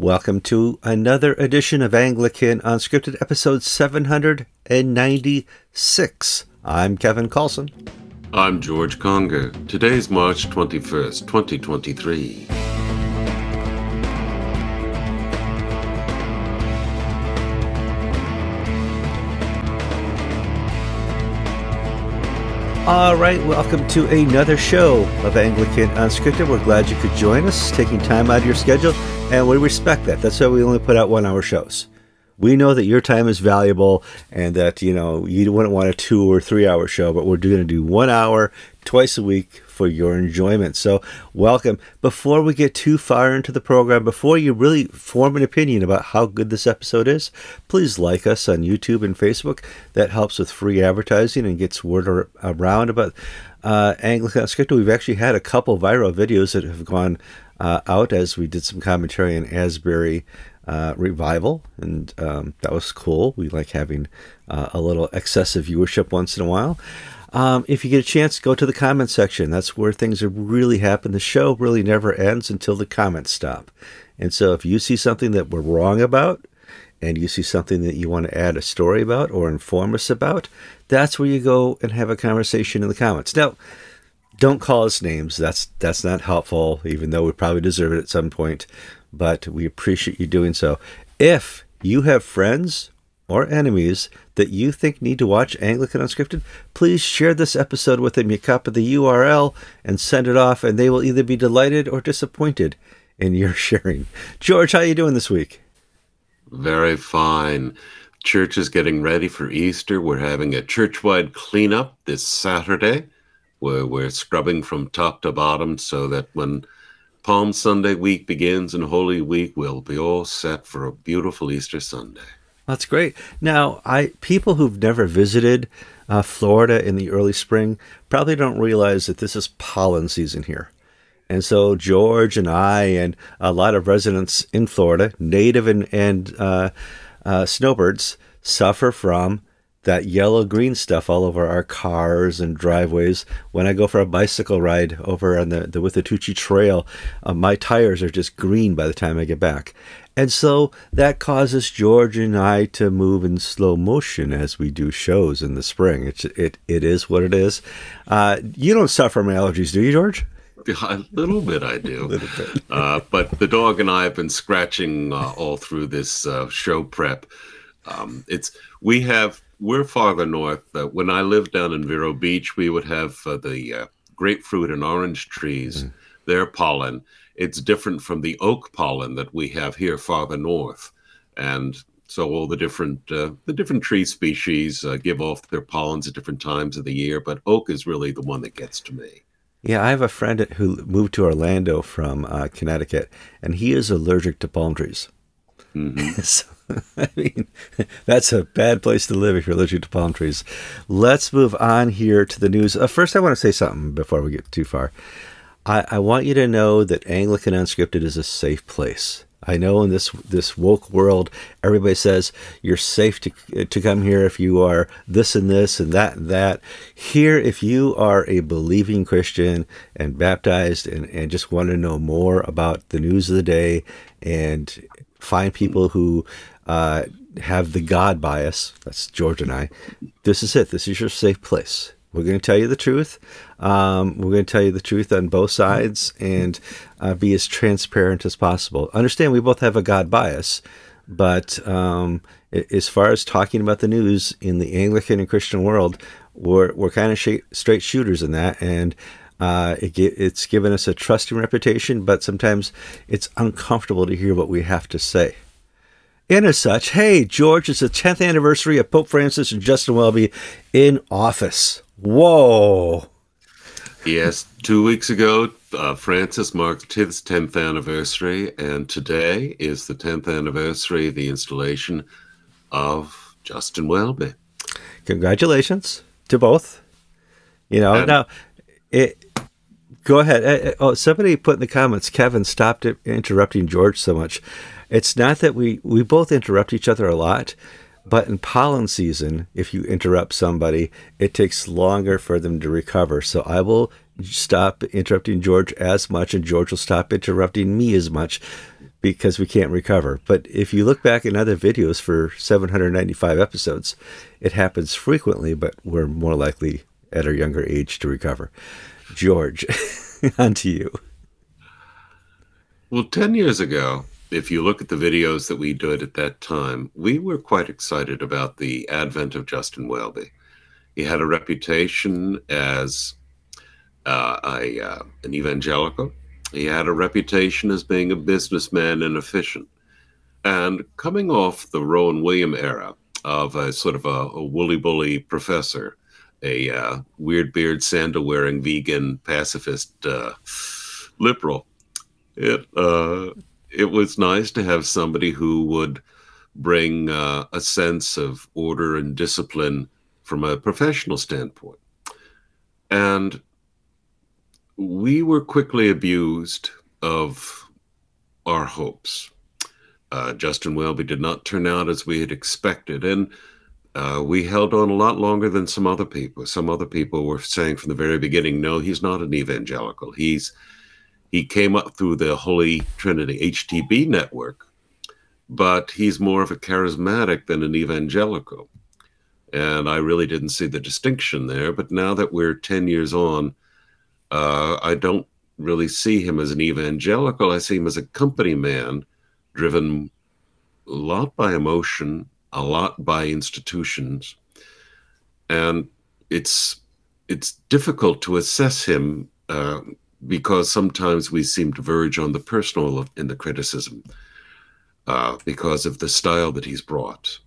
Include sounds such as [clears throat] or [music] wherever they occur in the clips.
Welcome to another edition of Anglican Unscripted, episode 796. I'm Kevin Kallsen. I'm George Conger. Today's March 21st, 2023. All right, welcome to another show of Anglican Unscripted. We're glad you could join us, taking time out of your schedule, and we respect that. That's why we only put out one hour shows. We know that your time is valuable and that, you know, you wouldn't want a two or three hour show, but we're going to do one hour twice a week for your enjoyment. So, welcome. Before we get too far into the program, before you really form an opinion about how good this episode is, please like us on YouTube and Facebook. That helps with free advertising and gets word around about uh, Anglican Unscripted. We've actually had a couple viral videos that have gone uh, out as we did some commentary on Asbury. Uh, revival, and um, that was cool. We like having uh, a little excessive viewership once in a while. Um, if you get a chance, go to the comment section. That's where things really happen. The show really never ends until the comments stop. And so if you see something that we're wrong about, and you see something that you want to add a story about or inform us about, that's where you go and have a conversation in the comments. Now, don't call us names. That's that's not helpful, even though we probably deserve it at some point. But we appreciate you doing so. If you have friends or enemies that you think need to watch Anglican Unscripted, please share this episode with them. You copy the URL and send it off, and they will either be delighted or disappointed in your [laughs] sharing. George, how are you doing this week? Very fine. Church is getting ready for Easter. We're having a church-wide cleanup this Saturday. Where we're scrubbing from top to bottom so that when Palm Sunday week begins and Holy Week, we'll be all set for a beautiful Easter Sunday. That's great. Now, I people who've never visited uh, Florida in the early spring probably don't realize that this is pollen season here. And so George and I and a lot of residents in Florida, native and, and uh, uh, snowbirds, suffer from that yellow green stuff all over our cars and driveways. When I go for a bicycle ride over on the, the Withlacoochee Trail, uh, my tires are just green by the time I get back. And so that causes George and I to move in slow motion as we do shows in the spring. It's, it, it is what it is. Uh, you don't suffer from allergies, do you, George? [laughs] A little bit, I do. [laughs] a little bit. uh, but the dog and I have been scratching uh, all through this uh, show prep. Um, it's we have we're farther north. Uh, when I lived down in Vero Beach, we would have uh, the grapefruit and orange trees, mm. their pollen it's different from the oak pollen that we have here farther north. And so all the different uh, the different tree species uh, give off their pollens at different times of the year, but oak is really the one that gets to me. Yeah, I have a friend who moved to Orlando from uh, Connecticut, and he is allergic to palm trees. Mm-hmm. [laughs] so, [laughs] I mean, that's a bad place to live if you're allergic to palm trees. Let's move on here to the news. Uh, first, I want to say something before we get too far. I, I want you to know that Anglican Unscripted is a safe place. I know in this this woke world, everybody says you're safe to to come here if you are this and this and that and that. Here, if you are a believing Christian and baptized and, and just want to know more about the news of the day and find people who uh, have the God bias, that's George and I, this is it. This is your safe place. We're going to tell you the truth. Um, we're going to tell you the truth on both sides and uh, be as transparent as possible. Understand we both have a God bias, but um, as far as talking about the news in the Anglican and Christian world, we're, we're kind of straight shooters in that. And uh, it, it's given us a trusting reputation, but sometimes it's uncomfortable to hear what we have to say. And as such, hey, George, it's the 10th anniversary of Pope Francis and Justin Welby in office. Whoa. Yes, two weeks ago, uh, Francis marked his 10th anniversary, and today is the 10th anniversary of the installation of Justin Welby. Congratulations to both. You know, and now, it, go ahead. Uh, uh, oh, somebody put in the comments, Kevin, stopped interrupting George so much. It's not that we, we both interrupt each other a lot but in pollen season, if you interrupt somebody, it takes longer for them to recover. So I will stop interrupting George as much, and George will stop interrupting me as much. because we can't recover. But if you look back in other videos for 795 episodes, it happens frequently, but we're more likely at our younger age to recover. George, [laughs] on to you. Well, 10 years ago, if you look at the videos that we did at that time, we were quite excited about the advent of Justin Welby. He had a reputation as uh, a, uh, an evangelical. He had a reputation as being a businessman and efficient. And coming off the Rowan William era of a sort of a, a woolly bully professor, a uh, weird beard, sandal wearing vegan pacifist uh, liberal, it uh, it was nice to have somebody who would bring uh, a sense of order and discipline from a professional standpoint. And we were quickly abused of our hopes. Uh, Justin Welby did not turn out as we had expected. And uh, we held on a lot longer than some other people. Some other people were saying from the very beginning, no, he's not an evangelical. He's he came up through the Holy Trinity HTB network, but he's more of a charismatic than an evangelical. And I really didn't see the distinction there. But now that we're 10 years on, uh, I don't really see him as an evangelical. I see him as a company man driven a lot by emotion, a lot by institutions. And it's it's difficult to assess him uh, because sometimes we seem to verge on the personal in the criticism uh, because of the style that he's brought,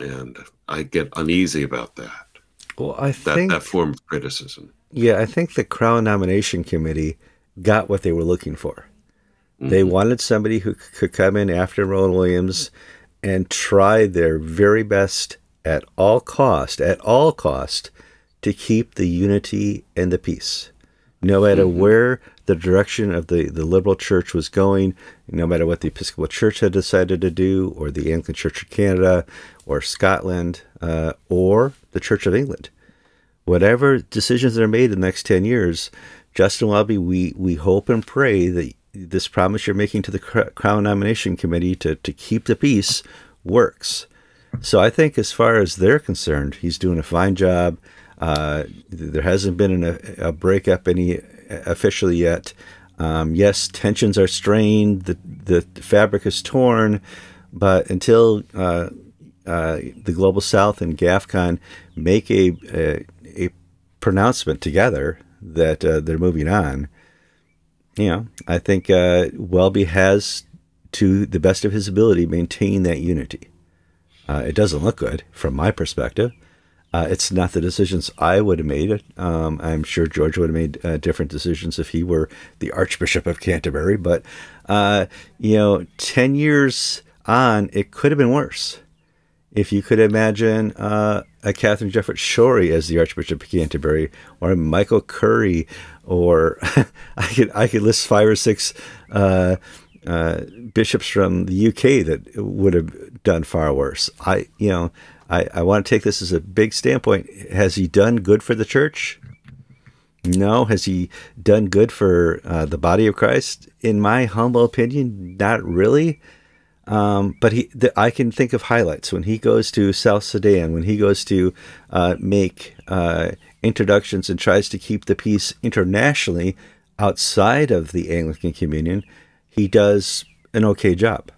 and I get uneasy about that. Well, I that, think that form of criticism. Yeah, I think the Crown Nomination Committee got what they were looking for. Mm-hmm. They wanted somebody who could come in after Rowan Williams and try their very best at all cost, at all cost, to keep the unity and the peace no matter mm-hmm. where the direction of the, the liberal church was going, no matter what the Episcopal Church had decided to do, or the Anglican Church of Canada, or Scotland, uh, or the Church of England. Whatever decisions that are made in the next 10 years, Justin Welby, we, we hope and pray that this promise you're making to the Crown Nomination Committee to, to keep the peace works. So I think, as far as they're concerned, he's doing a fine job. Uh, there hasn't been an, a breakup any officially yet. Um, yes, tensions are strained. The the fabric is torn, but until uh, uh, the global South and GAFCON make a a, a pronouncement together that uh, they're moving on, you know, I think uh, Welby has, to the best of his ability, maintained that unity. Uh, it doesn't look good from my perspective. Uh, it's not the decisions I would have made. Um, I'm sure George would have made uh, different decisions if he were the Archbishop of Canterbury. But, uh, you know, 10 years on, it could have been worse. If you could imagine uh, a Katharine Jefferts Schori as the Archbishop of Canterbury, or Michael Curry, or [laughs] I could I could list five or six uh, uh, bishops from the UK that would have done far worse. I, you know, I, I want to take this as a big standpoint. Has he done good for the church? No. Has he done good for uh, the body of Christ? In my humble opinion, not really. Um, but he, the, I can think of highlights when he goes to South Sudan, when he goes to uh, make uh, introductions and tries to keep the peace internationally outside of the Anglican Communion. He does an okay job.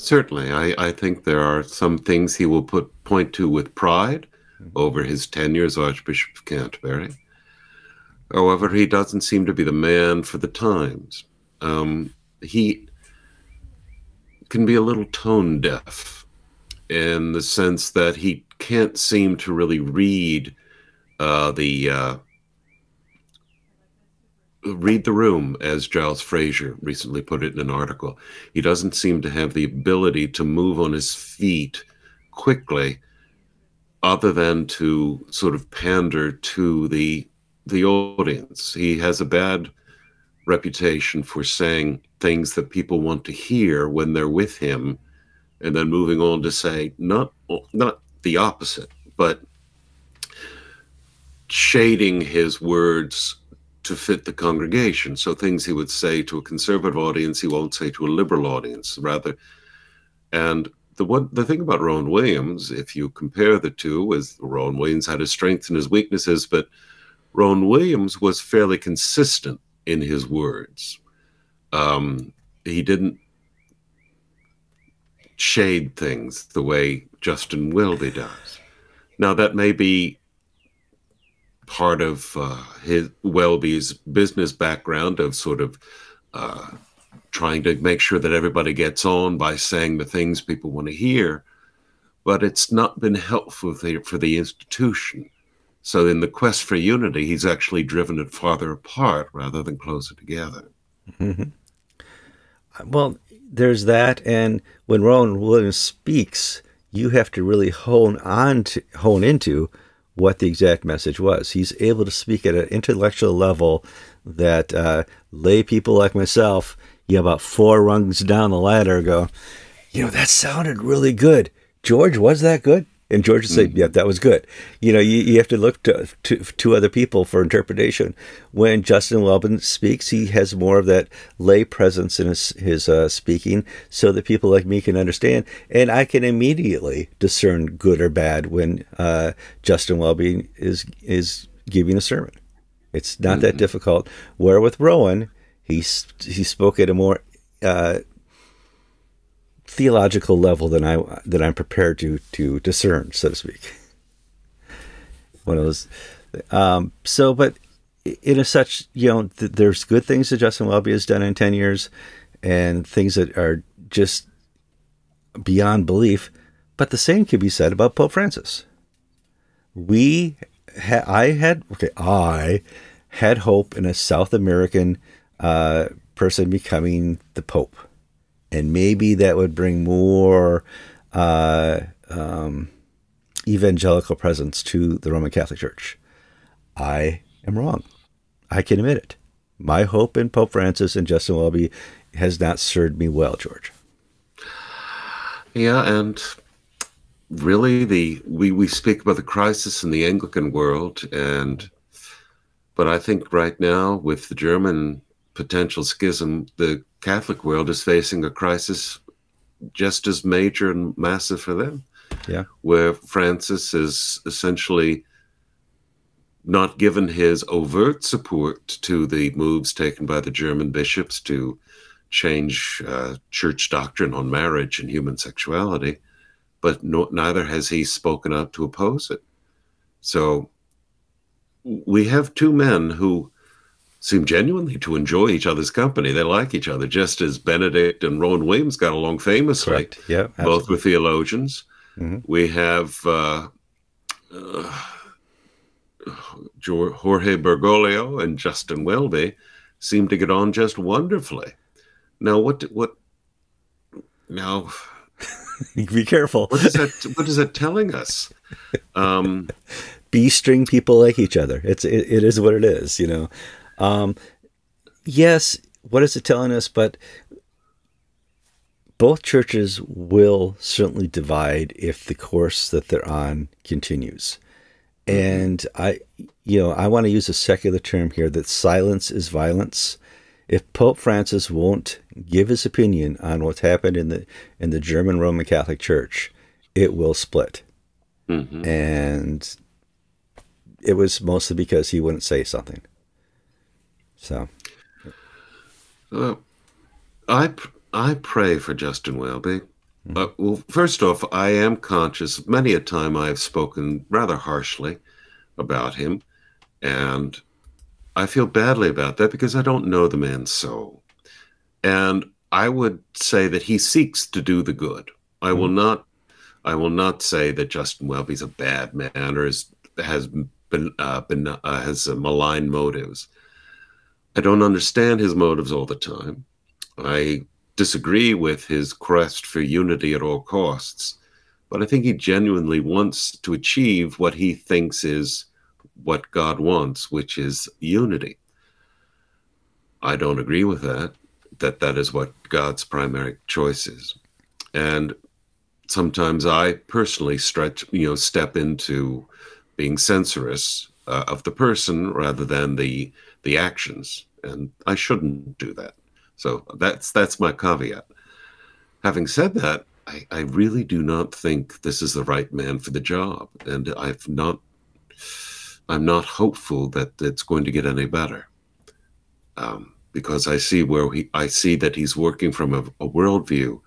Certainly, I, I think there are some things he will put point to with pride mm-hmm. over his tenure as Archbishop of Canterbury. However, he doesn't seem to be the man for the times. Um, he can be a little tone deaf in the sense that he can't seem to really read uh, the uh, read the room, as Giles Fraser recently put it in an article. He doesn't seem to have the ability to move on his feet quickly, other than to sort of pander to the the audience. He has a bad reputation for saying things that people want to hear when they're with him, and then moving on to say not not the opposite, but shading his words to fit the congregation. So things he would say to a conservative audience, he won't say to a liberal audience, rather. And the one the thing about Rowan Williams, if you compare the two, is Rowan Williams had his strengths and his weaknesses, but Rowan Williams was fairly consistent in his words. Um, he didn't shade things the way Justin Welby does. Now that may be part of uh, his Welby's business background of sort of uh, trying to make sure that everybody gets on by saying the things people want to hear, but it's not been helpful for the, for the institution. So in the quest for unity, he's actually driven it farther apart rather than closer together. Mm-hmm. Well, there's that, and when Rowan Williams speaks, you have to really hone on to hone into what the exact message was. He's able to speak at an intellectual level that uh, lay people like myself, you know, about four rungs down the ladder, go, you know, that sounded really good. George, was that good? And George would say, mm-hmm. "Yeah, that was good." You know, you, you have to look to, to, to other people for interpretation. When Justin Welby speaks, he has more of that lay presence in his his uh, speaking, so that people like me can understand, and I can immediately discern good or bad when uh, Justin Welby is is giving a sermon. It's not mm-hmm. that difficult. Where with Rowan, he he spoke at a more uh, theological level than I that I'm prepared to to discern, so to speak. One of those. Um, so, but in a such, you know, th- there's good things that Justin Welby has done in ten years, and things that are just beyond belief. But the same can be said about Pope Francis. We, ha- I had okay, I had hope in a South American uh, person becoming the Pope and maybe that would bring more uh, um, evangelical presence to the Roman Catholic Church. I am wrong. I can admit it. My hope in Pope Francis and Justin Welby has not served me well, George. Yeah, and really, the we we speak about the crisis in the Anglican world, and but I think right now with the German potential schism, the Catholic world is facing a crisis just as major and massive for them. Yeah. Where Francis is essentially not given his overt support to the moves taken by the German bishops to change uh, church doctrine on marriage and human sexuality, but no, neither has he spoken out to oppose it. So we have two men who seem genuinely to enjoy each other's company. They like each other, just as Benedict and Rowan Williams got along famously. Correct. Yeah, both were theologians. Mm-hmm. We have uh, uh, Jorge Bergoglio and Justin Welby seem to get on just wonderfully. Now, what what now? [laughs] Be careful. What is that? What is that telling us? Um, [laughs] B string people like each other. It's it, it is what it is. You know. Um, yes, what is it telling us? But both churches will certainly divide if the course that they're on continues. Mm-hmm. And I, you know, I want to use a secular term here that silence is violence. If Pope Francis won't give his opinion on what's happened in the in the German Roman Catholic Church, it will split. Mm-hmm. And it was mostly because he wouldn't say something. So, uh, I I pray for Justin Welby. Mm-hmm. Uh, well, first off, I am conscious. Many a time I have spoken rather harshly about him, and I feel badly about that because I don't know the man's soul. And I would say that he seeks to do the good. I mm-hmm. will not. I will not say that Justin Welby's a bad man or is, has been, uh, been uh, has malign motives. I don't understand his motives all the time. I disagree with his quest for unity at all costs, but I think he genuinely wants to achieve what he thinks is what God wants, which is unity. I don't agree with that, that that is what God's primary choice is. And sometimes I personally stretch, you know, step into being censorious uh, of the person rather than the the actions, and I shouldn't do that. So that's that's my caveat. Having said that, I, I really do not think this is the right man for the job, and I've not. I'm not hopeful that it's going to get any better, um, because I see where he. I see that he's working from a, a worldview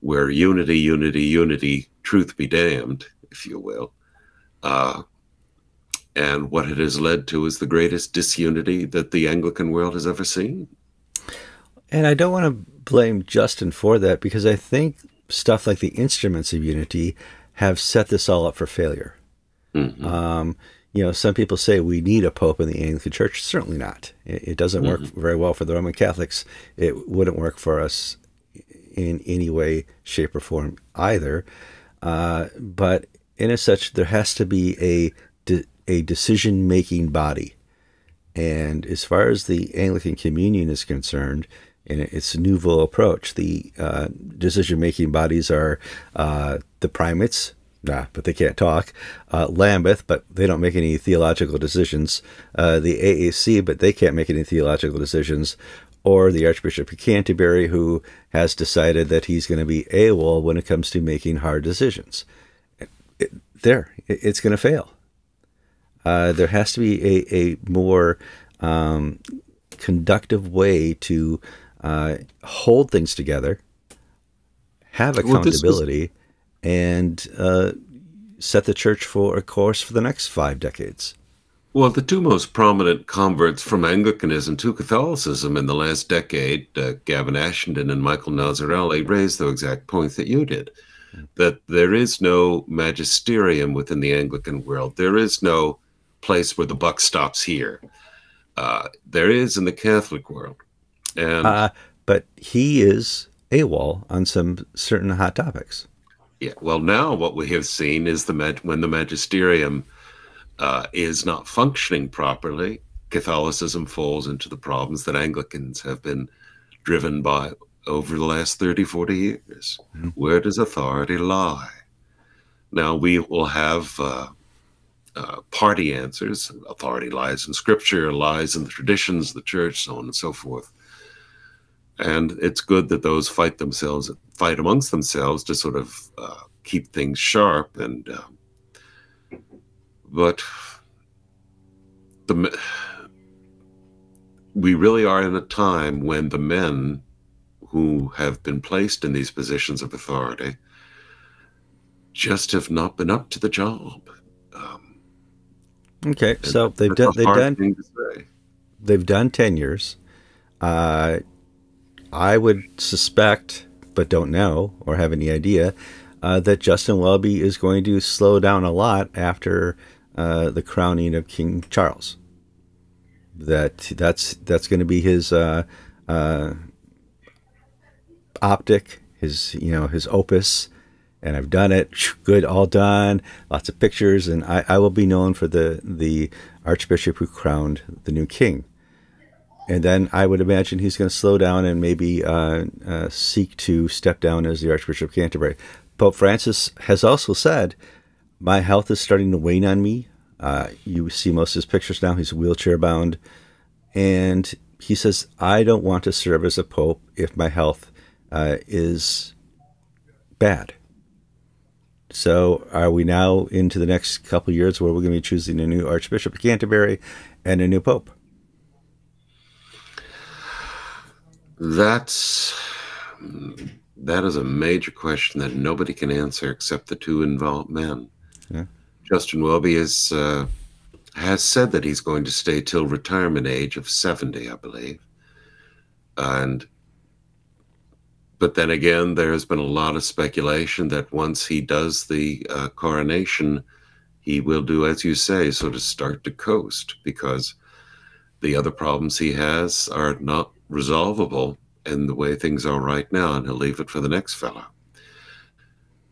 where unity, unity, unity, truth be damned, if you will. Uh, and what it has led to is the greatest disunity that the Anglican world has ever seen. And I don't want to blame Justin for that because I think stuff like the instruments of unity have set this all up for failure. Mm-hmm. Um, you know, some people say we need a pope in the Anglican Church. Certainly not. It, it doesn't mm-hmm. work very well for the Roman Catholics. It wouldn't work for us in any way, shape, or form either. Uh, but in as such, there has to be a a decision making body. And as far as the Anglican Communion is concerned, in its nouveau approach, the uh, decision making bodies are uh, the primates, nah, but they can't talk, uh, Lambeth, but they don't make any theological decisions, uh, the AAC, but they can't make any theological decisions, or the Archbishop of Canterbury, who has decided that he's going to be AWOL when it comes to making hard decisions. It, there, it, it's going to fail. Uh, there has to be a, a more um, conductive way to uh, hold things together, have accountability, well, and uh, set the church for a course for the next five decades. Well, the two most prominent converts from Anglicanism to Catholicism in the last decade, uh, Gavin Ashenden and Michael Nazir-Ali, raised the exact point that you did that there is no magisterium within the Anglican world. There is no place where the buck stops here. Uh, there is in the Catholic world. And uh, but he is AWOL on some certain hot topics. Yeah. Well, now what we have seen is the when the magisterium uh, is not functioning properly, Catholicism falls into the problems that Anglicans have been driven by over the last 30, 40 years. Mm-hmm. Where does authority lie? Now, we will have uh, party answers. Authority lies in scripture, lies in the traditions the church, so on and so forth. And it's good that those fight themselves, fight amongst themselves to sort of uh, keep things sharp and uh, but the we really are in a time when the men who have been placed in these positions of authority just have not been up to the job. Um, okay, so they've done they've done they've done ten years. Uh, I would suspect, but don't know or have any idea, uh, that Justin Welby is going to slow down a lot after uh, the crowning of King Charles. That that's that's going to be his uh, uh, optic, his you know his opus, and I've done it. Good, all done. Lots of pictures, and I, I will be known for the the archbishop who crowned the new king. And then I would imagine he's going to slow down and maybe uh, uh, seek to step down as the Archbishop of Canterbury. Pope Francis has also said my health is starting to wane on me. Uh, you see most of his pictures now. He's wheelchair bound. And he says, I don't want to serve as a pope if my health uh, is bad. So, are we now into the next couple years where we're going to be choosing a new Archbishop of Canterbury and a new pope? That's that is a major question that nobody can answer except the two involved men. Yeah. Justin Welby is, uh, has said that he's going to stay till retirement age of 70, I believe. And but then again, there has been a lot of speculation that once he does the uh, coronation, he will do, as you say, sort of start to coast because the other problems he has are not resolvable in the way things are right now, and he'll leave it for the next fellow.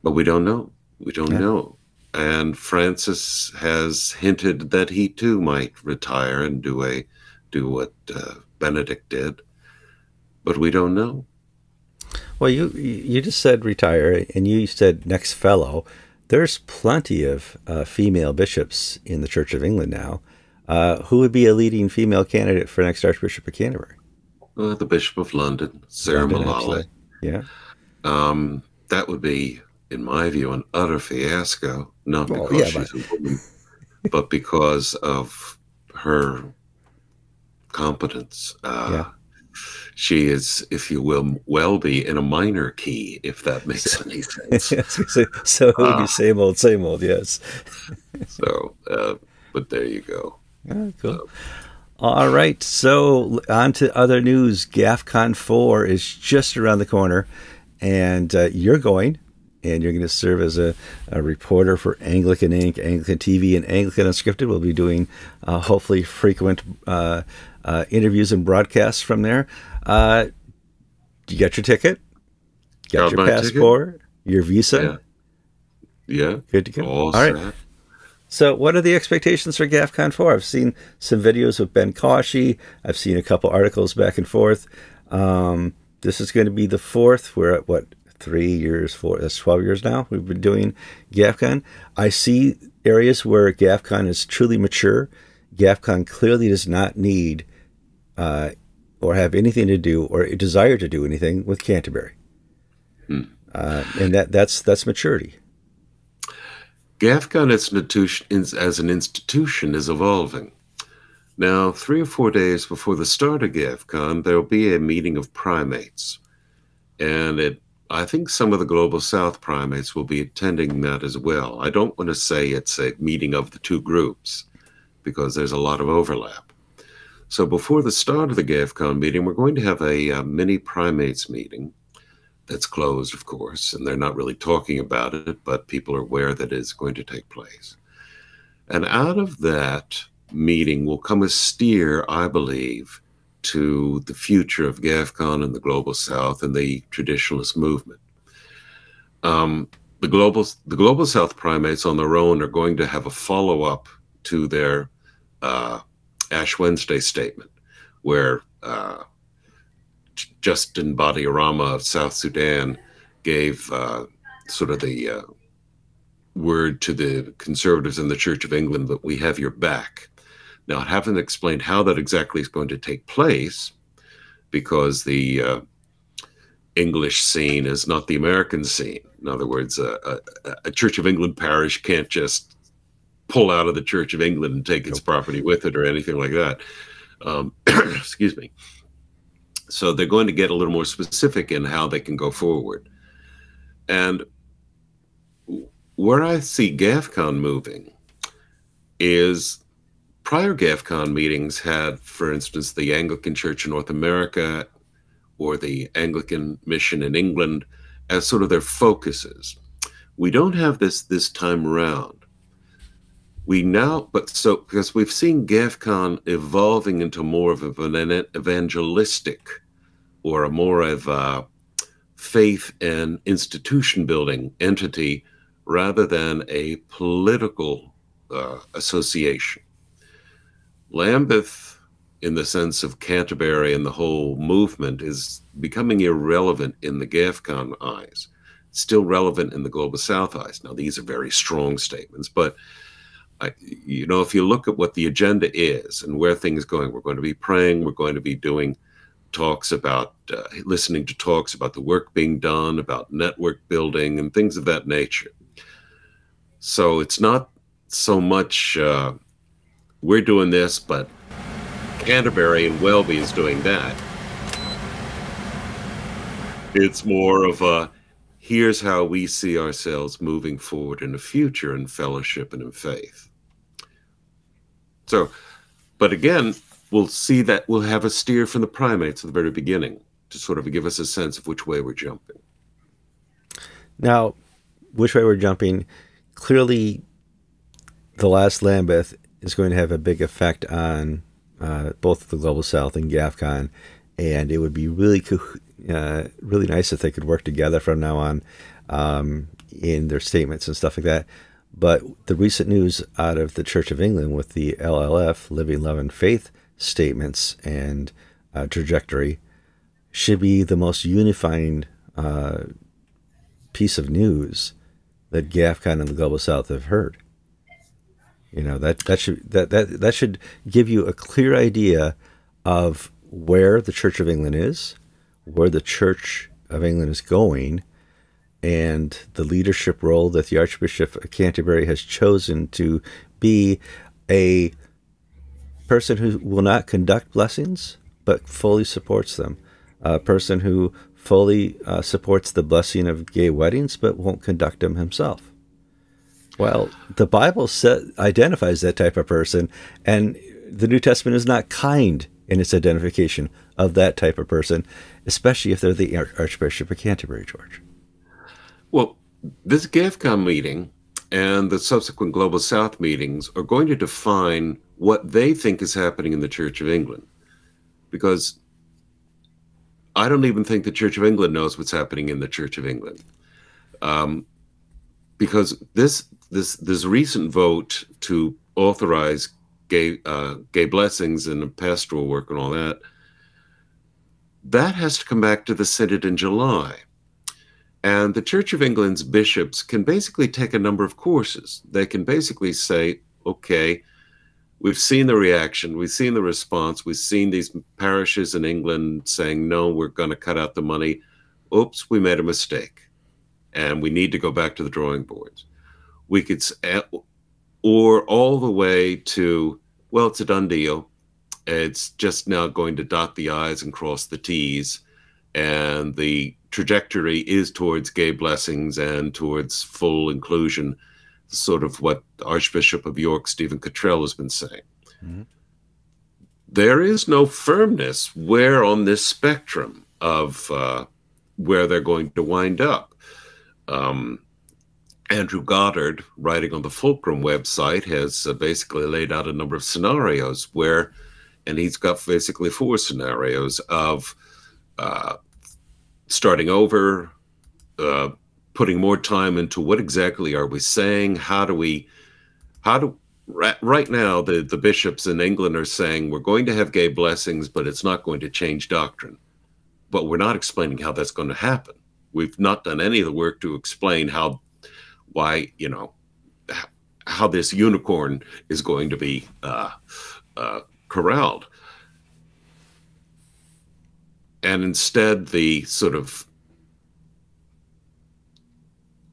But we don't know. We don't yeah. know. And Francis has hinted that he too might retire and do a do what uh, Benedict did, but we don't know. Well, you you just said retire, and you said next fellow. There's plenty of uh, female bishops in the Church of England now. Uh, who would be a leading female candidate for next Archbishop of Canterbury? Uh, the Bishop of London, Sarah London, Mullally. Yeah. Um, that would be, in my view, an utter fiasco. Not Well, because yeah, she's a woman, but because of her competence. Uh, Yeah. She is, if you will, well be in a minor key, if that makes any [laughs] sense. [laughs] so, so it would be Ah. same old, same old. Yes. [laughs] so, uh, but there you go. Ah, cool. All right. So on to other news. GAFCON 4 is just around the corner, and uh, you're going, and you're going to serve as a, a reporter for Anglican Ink., Anglican TV, and Anglican Unscripted. We'll be doing uh, hopefully frequent uh, uh, interviews and broadcasts from there. Uh, you got your ticket? Got Got your my ticket. passport? Your visa? Yeah. Yeah. Good to go. All, All right. set. So, what are the expectations for GAFCON 4? I've seen some videos with Ben Kwashi. I've seen a couple articles back and forth. Um, this is going to be the fourth. We're at what three years? Four? That's twelve years now. We've been doing GAFCON. I see areas where GAFCON is truly mature. GAFCON clearly does not need uh, or have anything to do or desire to do anything with Canterbury, uh, and that that's that's maturity. GAFCON as an, institution, as an institution is evolving. Now, three or four days before the start of GAFCON, there will be a meeting of primates. And it, I think some of the Global South primates will be attending that as well. I don't want to say it's a meeting of the two groups because there's a lot of overlap. So before the start of the GAFCON meeting, we're going to have a, uh mini primates meeting that's closed, of course, and they're not really talking about it, but people are aware that it's going to take place. And out of that meeting will come a steer, I believe, to the future of GAFCON and the Global South and the traditionalist movement. Um, the global the global South primates on their own are going to have a follow up to their uh, Ash Wednesday statement, where uh, Justin Badi Arama of South Sudan gave uh, sort of the uh, word to the conservatives in the Church of England that we have your back. Now, I haven't explained how that exactly is going to take place because the uh, English scene is not the American scene. In other words, a, a, a Church of England parish can't just pull out of the Church of England and take its property with it or anything like that. Um, [clears throat] excuse me. So they're going to get a little more specific in how they can go forward. And where I see GAFCON moving is prior GAFCON meetings had, for instance, the Anglican Church in North America or the Anglican Mission in England as sort of their focuses. We don't have this this time around. We now, but so because we've seen GAFCON evolving into more of an evangelistic or a more of a faith and institution building entity rather than a political uh, association. Lambeth, in the sense of Canterbury and the whole movement, is becoming irrelevant in the GAFCON eyes. Still relevant in the Global South eyes. Now, these are very strong statements, but You know, if you look at what the agenda is and where things going, we're going to be praying, we're going to be doing talks about uh, listening to talks about the work being done, about network building, and things of that nature. So it's not so much uh, we're doing this, but Canterbury and Welby is doing that. It's more of a here's how we see ourselves moving forward in the future in fellowship and in faith. So, but again, we'll see that we'll have a steer from the primates at the very beginning to sort of give us a sense of which way we're jumping. Now, which way we're jumping, clearly the last Lambeth is going to have a big effect on uh, both the Global South and GAFCON, and it would be really uh, really nice if they could work together from now on um, in their statements and stuff like that. But the recent news out of the Church of England with the LLF, Living, Love, and Faith statements and uh, trajectory should be the most unifying uh, piece of news that GAFCON and the Global South have heard. You know that that should that that that should give you a clear idea of where the Church of England is, where the Church of England is going, and the leadership role that the Archbishop of Canterbury has chosen to be a person who will not conduct blessings but fully supports them, a person who fully uh, supports the blessing of gay weddings but won't conduct them himself. Well, the Bible set, identifies that type of person, and the New Testament is not kind in its identification of that type of person, especially if they're the Archbishop of Canterbury, George. Well, this GAFCON meeting and the subsequent Global South meetings are going to define what they think is happening in the Church of England. Because I don't even think the Church of England knows what's happening in the Church of England. Um, because this this this recent vote to authorize gay uh, gay blessings and pastoral work and all that that has to come back to the synod in July. And the Church of England's bishops can basically take a number of courses. They can basically say, okay, we've seen the reaction, we've seen the response, we've seen these parishes in England saying, no, we're going to cut out the money. Oops, we made a mistake. And we need to go back to the drawing boards. We could, eh, or all the way to, well, it's a done deal. It's just now going to dot the I's and cross the T's. And the trajectory is towards gay blessings and towards full inclusion, sort of what Archbishop of York Stephen Cottrell has been saying. Mm-hmm. There is no firmness where on this spectrum of uh, where they're going to wind up. Um, Andrew Goddard, writing on the Fulcrum website, has uh, basically laid out a number of scenarios where, and he's got basically four scenarios of uh, starting over, uh, putting more time into what exactly are we saying? How do we, how do, right, now, the, the bishops in England are saying we're going to have gay blessings, but it's not going to change doctrine. But we're not explaining how that's going to happen. We've not done any of the work to explain how, why, you know, how this unicorn is going to be uh, uh, corralled and instead the sort of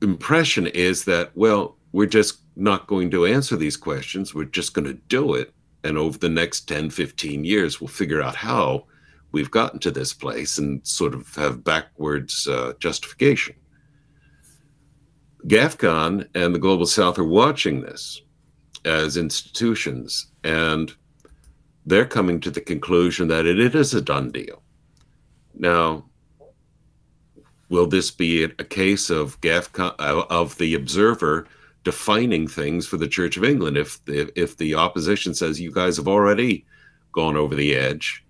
impression is that well we're just not going to answer these questions. We're just going to do it. And over the next 10 15 years we'll figure out how we've gotten to this place and sort of have backwards uh, justification. Gafcon and the global south are watching this as institutions and they're coming to the conclusion that it, it is a done deal now, will this be a case of uh, of the observer defining things for the Church of England? If the, if the opposition says you guys have already gone over the edge,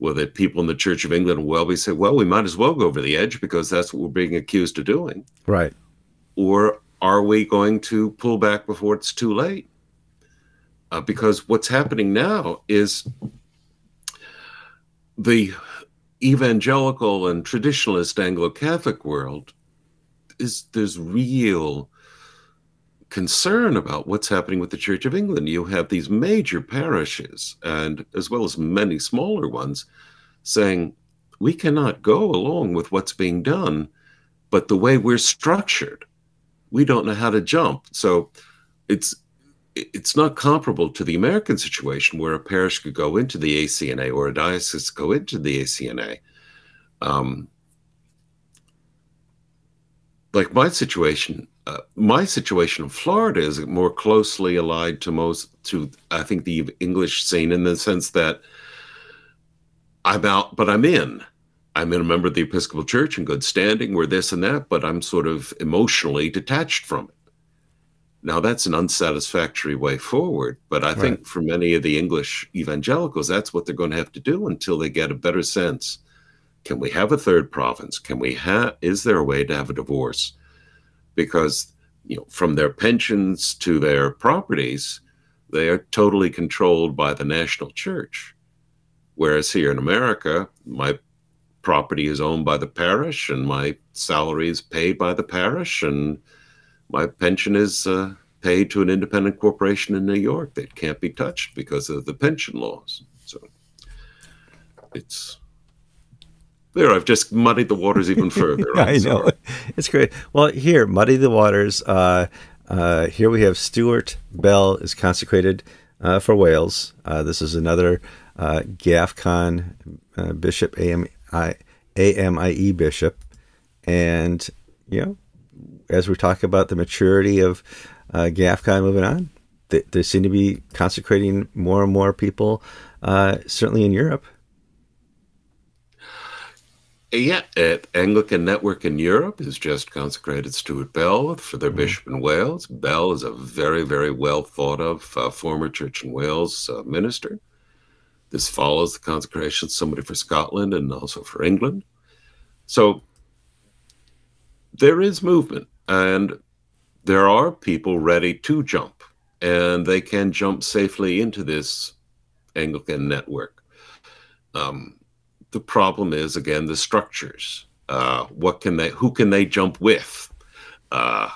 will the people in the Church of England well be say, well, we might as well go over the edge because that's what we're being accused of doing, right? Or are we going to pull back before it's too late? Uh, because what's happening now is the evangelical and traditionalist Anglo-Catholic world is there's real concern about what's happening with the Church of England. You have these major parishes and as well as many smaller ones saying we cannot go along with what's being done, but the way we're structured, we don't know how to jump. So it's it's not comparable to the American situation where a parish could go into the ACNA or a diocese go into the ACNA. Um, like my situation, uh, my situation in Florida is more closely allied to most to I think the English scene in the sense that I'm out, but I'm in. I'm in a member of the Episcopal Church in good standing. We're this and that, but I'm sort of emotionally detached from it. Now, that's an unsatisfactory way forward, but I right. think for many of the English evangelicals, that's what they're going to have to do until they get a better sense. Can we have a third province? Can we have, is there a way to have a divorce? Because, you know, from their pensions to their properties, they are totally controlled by the national church. Whereas here in America, my property is owned by the parish and my salary is paid by the parish and my pension is uh, paid to an independent corporation in New York that can't be touched because of the pension laws. So it's there. I've just muddied the waters even [laughs] further. I know. It's great. Well, here, muddy the waters. Uh, uh, here we have Stuart Bell is consecrated uh, for Wales. Uh, this is another uh, GAFCON uh, bishop, AMI, AMIE bishop. And, you know, as we talk about the maturity of uh, GAFCON moving on, they, they, seem to be consecrating more and more people, uh, certainly in Europe. Yeah, at Anglican Network in Europe has just consecrated Stuart Bell for their mm-hmm. bishop in Wales. Bell is a very, very well thought of uh, former Church in Wales uh, minister. This follows the consecration of somebody for Scotland and also for England. So there is movement, and there are people ready to jump, and they can jump safely into this Anglican network. Um, the problem is again the structures. Uh, what can they? Who can they jump with? Uh,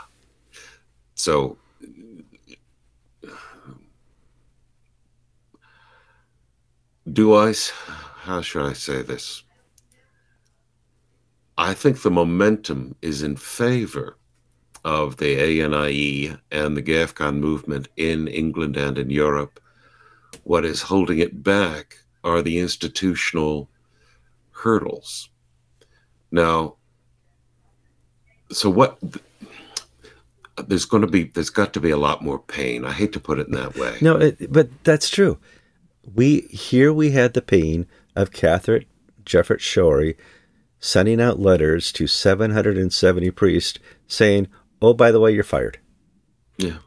so. Do I? How should I say this? I think the momentum is in favor of the ANIE and the GAFCON movement in England and in Europe. What is holding it back are the institutional hurdles. Now, so what? There's going to be, there's got to be a lot more pain. I hate to put it in that way. No, it, but that's true. We here we had the pain of Katharine Jefferts Schori sending out letters to 770 priests saying, "Oh, by the way, you're fired." Yeah.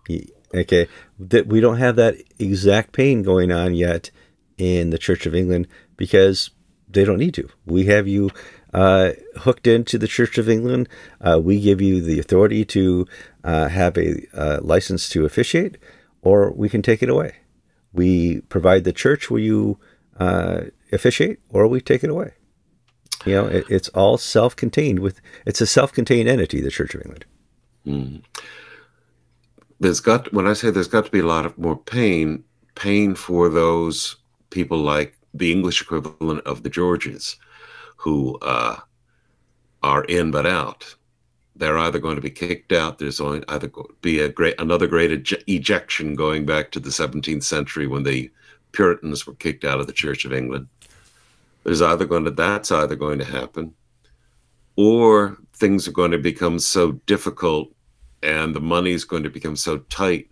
Okay. That we don't have that exact pain going on yet in the Church of England because they don't need to. We have you uh, hooked into the Church of England. Uh, we give you the authority to uh, have a uh, license to officiate, or we can take it away. We provide the church where you uh, officiate, or we take it away. You know, it, it's all self-contained. With it's a self-contained entity, the Church of England. Mm. There's got when I say there's got to be a lot of more pain, pain for those people like the English equivalent of the Georges, who uh, are in but out. They're either going to be kicked out. There's only either be a great another great ej ejection going back to the 17th century when the Puritans were kicked out of the Church of England. There's either going to that's either going to happen, or things are going to become so difficult and the money is going to become so tight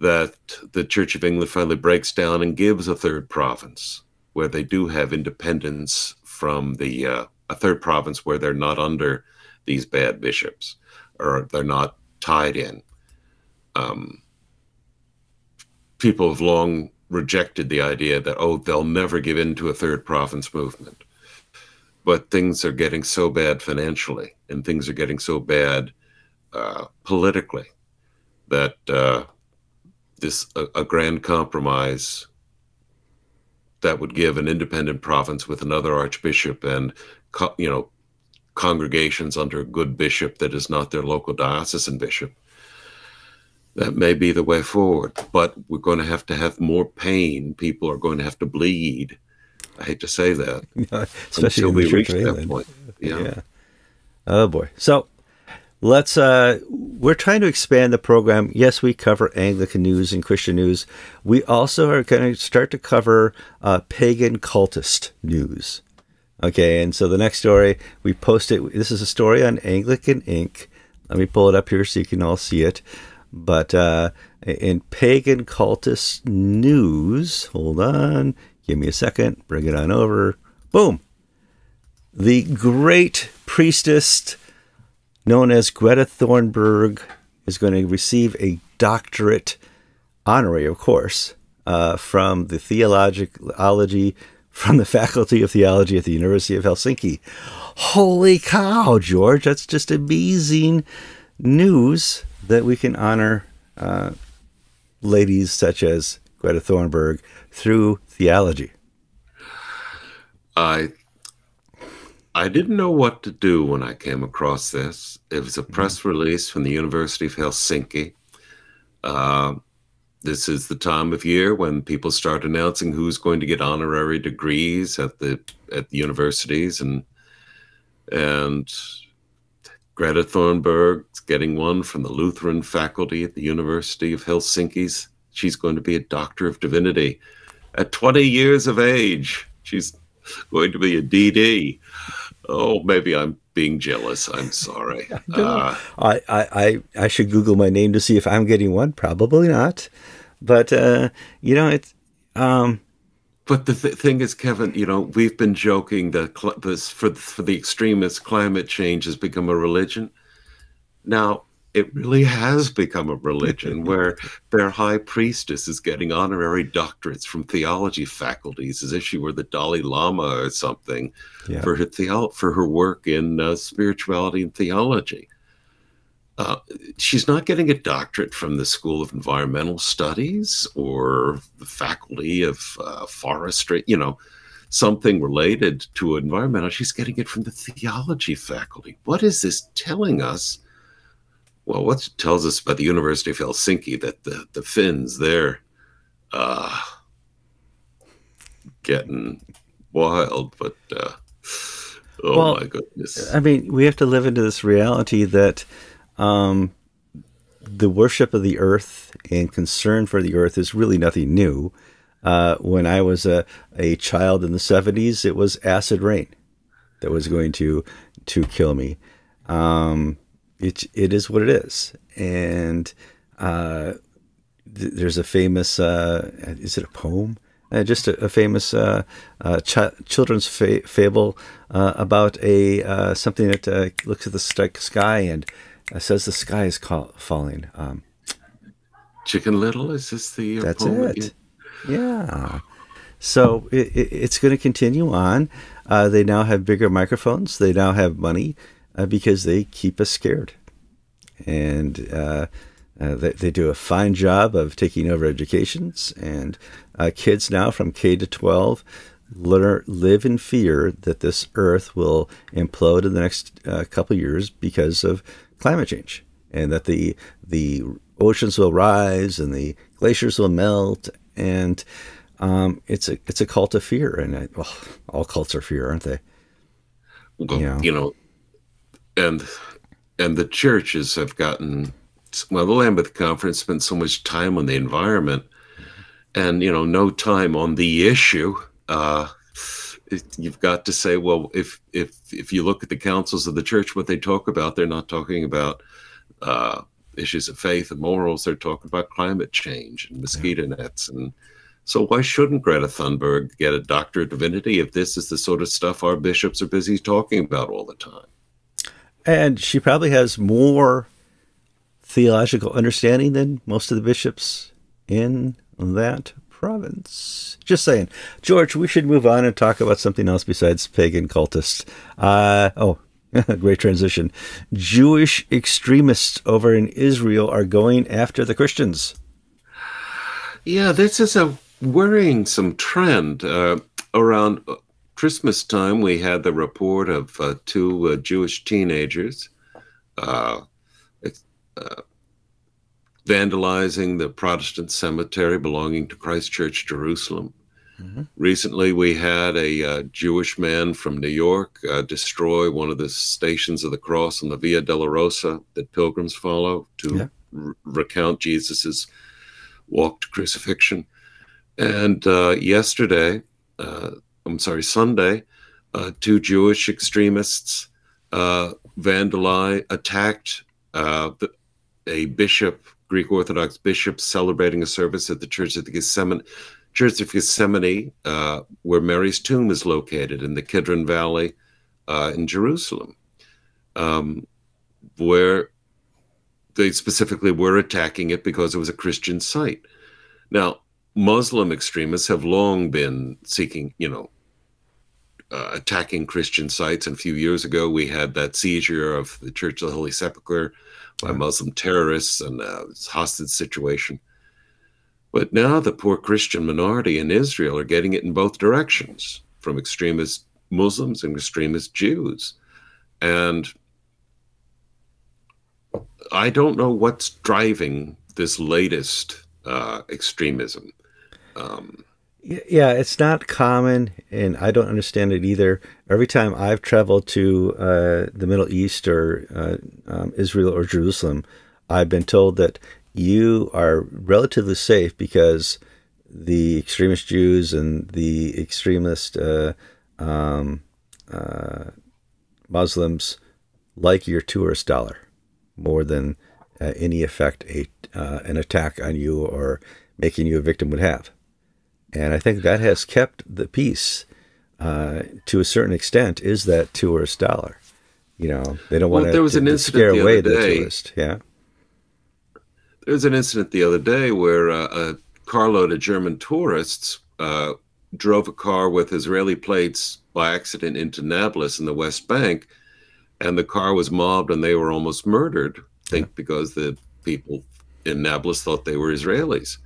that the Church of England finally breaks down and gives a third province where they do have independence from the uh, a third province where they're not under these bad bishops or they're not tied in. Um, people have long rejected the idea that oh they'll never give in to a third province movement but things are getting so bad financially and things are getting so bad uh, politically that uh, this a, a grand compromise that would give an independent province with another archbishop and you know congregations under a good bishop that is not their local diocesan bishop that may be the way forward. But we're going to have to have more pain. People are going to have to bleed i hate to say that. [laughs] Yeah, especially until we reach that point. Yeah. yeah. Oh boy. So let's uh we're trying to expand the program. Yes we cover anglican news and christian news. We also are going to start to cover uh, pagan cultist news. Okay and so the next story we posted this is a story on anglican ink let me pull it up here so you can all see it. But uh, in pagan cultist news hold on give me a second bring it on over boom the great priestess known as Greta Thunberg, is going to receive a doctorate, honorary, of course, uh, from the theology from the [laughs] Faculty of Theology at the University of Helsinki. Holy cow, George! That's just amazing news that we can honor uh, ladies such as Greta Thunberg through theology. I I didn't know what to do when I came across this. It was a press mm-hmm. release from the University of Helsinki. Uh, this is the time of year when people start announcing who's going to get honorary degrees at the at the universities and and Greta Thunberg's getting one from the Lutheran faculty at the University of Helsinki's. She's going to be a doctor of divinity at 20 years of age. She's going to be a DD. Oh, maybe I'm being jealous. I'm sorry. [laughs] Uh, I, I, I should Google my name to see if I'm getting one. Probably not. But, uh, you know, it's. Um, but the th- thing is, Kevin, you know, we've been joking that this for for the extremists, climate change has become a religion. Now, it really has become a religion where their high priestess is getting honorary doctorates from theology faculties as if she were the Dalai Lama or something yeah. for her for her work in uh, spirituality and theology. Uh, she's not getting a doctorate from the School of Environmental Studies or the faculty of uh, forestry, you know, something related to environmental. She's getting it from the theology faculty. What is this telling us? Well, what tells us about the University of Helsinki that the, the Finns, they're uh, getting wild, but uh, oh well, my goodness. I mean, we have to live into this reality that um, the worship of the earth and concern for the earth is really nothing new. Uh, when I was a, a child in the 70s, it was acid rain that was going to to kill me. Um, it, it is what it is. And uh, th- there's a famous, uh, is it a poem? Uh, just a, a famous uh, uh, ch- children's fa- fable uh, about a something that looks at the sky and says the sky is call- falling. Um, Chicken Little is this the that's it? Yeah. So it, it, it's going to continue on. Uh, they now have bigger microphones. They now have money uh, because they keep us scared, and uh, uh they, they, do a fine job of taking over educations. And uh, kids now from K to twelve learn, live in fear that this Earth will implode in the next uh, couple years because of climate change. And that the the oceans will rise and the glaciers will melt. And um, it's a it's a cult of fear. And I, well, all cults are fear aren't they? Well, you, know? you know and and the churches have gotten well the lambeth conference spent so much time on the environment and you know no time on the issue uh, you've got to say, well, if if if you look at the councils of the church, what they talk about, they're not talking about uh, issues of faith and morals. They're talking about climate change and mosquito yeah. nets. And so, why shouldn't Greta Thunberg get a doctor of divinity if this is the sort of stuff our bishops are busy talking about all the time? And she probably has more theological understanding than most of the bishops in that province. Just saying. George, we should move on and talk about something else besides pagan cultists. Uh, oh, [laughs] great transition. Jewish extremists over in Israel are going after the Christians. Yeah, this is a worrying some trend. Uh, around Christmas time, we had the report of uh, two uh, Jewish teenagers uh, uh, vandalizing the Protestant cemetery belonging to Christ Church Jerusalem. Mm-hmm. Recently, we had a uh, Jewish man from New York uh, destroy one of the stations of the cross on the Via Dolorosa that pilgrims follow to yeah. r- recount Jesus's walk to crucifixion. And uh, yesterday, uh, I'm sorry, Sunday, uh, two Jewish extremists uh, vandalized, attacked the, a bishop Greek Orthodox bishop, celebrating a service at the Church of the Gethsemane, Church of Gethsemane, uh, where Mary's tomb is located in the Kidron Valley uh, in Jerusalem, um, where they specifically were attacking it because it was a Christian site. Now, Muslim extremists have long been seeking, you know, uh, attacking Christian sites. And a few years ago, we had that seizure of the Church of the Holy Sepulchre by Muslim terrorists and uh, hostage situation. But now the poor Christian minority in Israel are getting it in both directions from extremist Muslims and extremist Jews. And I don't know what's driving this latest uh, extremism. Um, yeah, it's not common, and I don't understand it either. Every time I've traveled to uh, the Middle East or uh, um, Israel or Jerusalem, I've been told that you are relatively safe because the extremist Jews and the extremist uh, um, uh, Muslims like your tourist dollar more than uh, any effect a, uh, an attack on you or making you a victim would have. And I think that has kept the peace uh, to a certain extent. Is that tourist dollar? You know, they don't want there was to, an to scare away the tourist. Yeah. There was an incident the other day where uh, a carload of German tourists uh, drove a car with Israeli plates by accident into Nablus in the West Bank, and the car was mobbed and they were almost murdered. I think yeah. because the people in Nablus thought they were Israelis,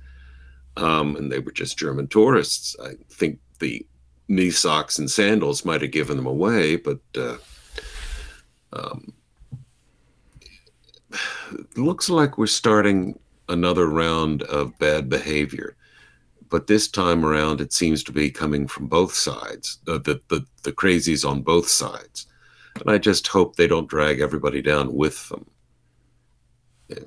um, and they were just German tourists. I think the knee socks and sandals might have given them away, but uh, um, looks like we're starting another round of bad behavior. But this time around, it seems to be coming from both sides, uh, the, the, the crazies on both sides. And I just hope they don't drag everybody down with them. Yeah.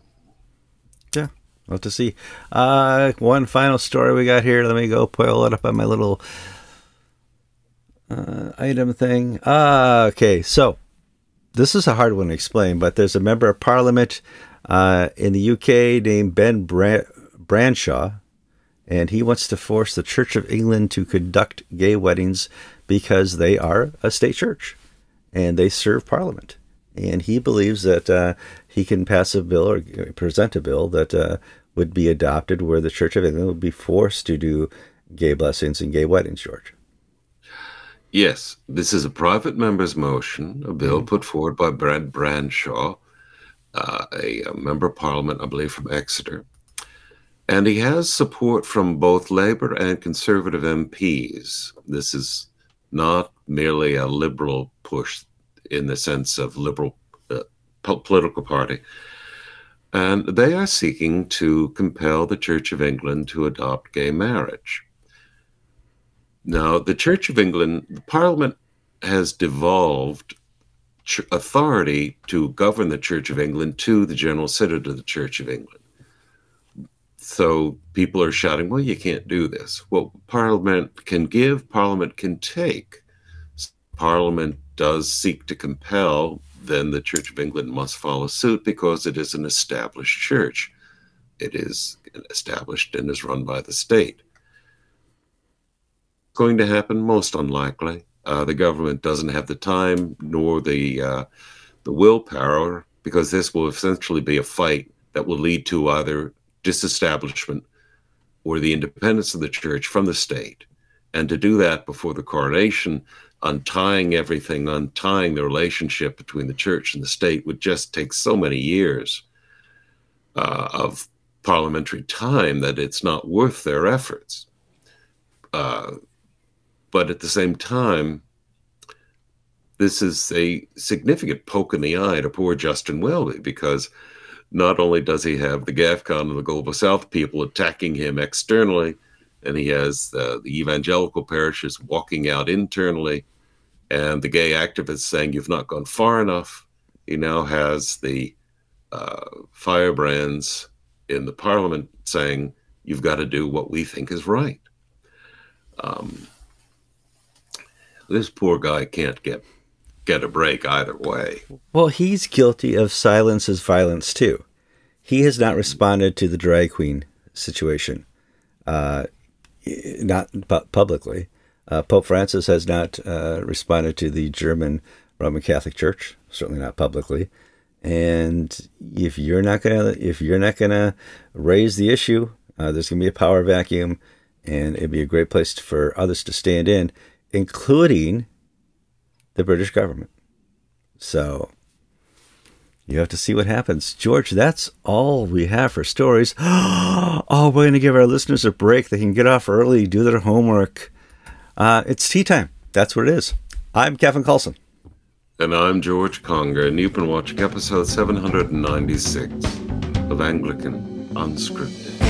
Yeah. Well, to see. Uh, one final story we got here. Let me go pull it up on my little uh, item thing. Uh, okay, so this is a hard one to explain, but there's a member of parliament uh, in the UK named Ben Bra- Bradshaw, and he wants to force the Church of England to conduct gay weddings because they are a state church and they serve Parliament. And he believes that uh, he can pass a bill or present a bill that uh, would be adopted where the Church of England would be forced to do gay blessings and gay weddings, George. Yes, this is a private member's motion, a bill mm-hmm. put forward by Brad Bradshaw, uh, a, a, member of parliament, I believe, from Exeter. And he has support from both Labour and Conservative MPs. This is not merely a liberal push in the sense of liberal uh, political party. And they are seeking to compel the Church of England to adopt gay marriage. Now, the Church of England, the Parliament has devolved authority to govern the Church of England to the General Synod of the Church of England. So people are shouting, well, you can't do this. Well, Parliament can give, Parliament can take. Parliament does seek to compel, then the Church of England must follow suit because it is an established church. It is established and is run by the state. Going to happen? Most unlikely. Uh, the government doesn't have the time nor the uh, the willpower because this will essentially be a fight that will lead to either disestablishment or the independence of the church from the state. And to do that before the coronation, untying everything, untying the relationship between the church and the state would just take so many years uh, of parliamentary time that it's not worth their efforts. Uh, but at the same time, this is a significant poke in the eye to poor Justin Welby because not only does he have the GAFCON and the Global South people attacking him externally, and he has the evangelical parishes walking out internally, and the gay activists saying you've not gone far enough. He now has the uh, firebrands in the parliament saying you've got to do what we think is right. Um, this poor guy can't get get a break either way. Well, he's guilty of silence is violence too. He has not responded to the drag queen situation, uh, not publicly. Uh, Pope Francis has not uh, responded to the German Roman Catholic Church, certainly not publicly. And if you're not gonna if you're not gonna raise the issue, uh, there's gonna be a power vacuum, and it'd be a great place for others to stand in, including the British government. So you have to see what happens. George, that's all we have for stories. [gasps] oh, we're going to give our listeners a break. They can get off early, do their homework. Uh, it's tea time. That's what it is. I'm Kevin Kallsen. And I'm George Conger, and you've been watching episode 796 of Anglican Unscripted.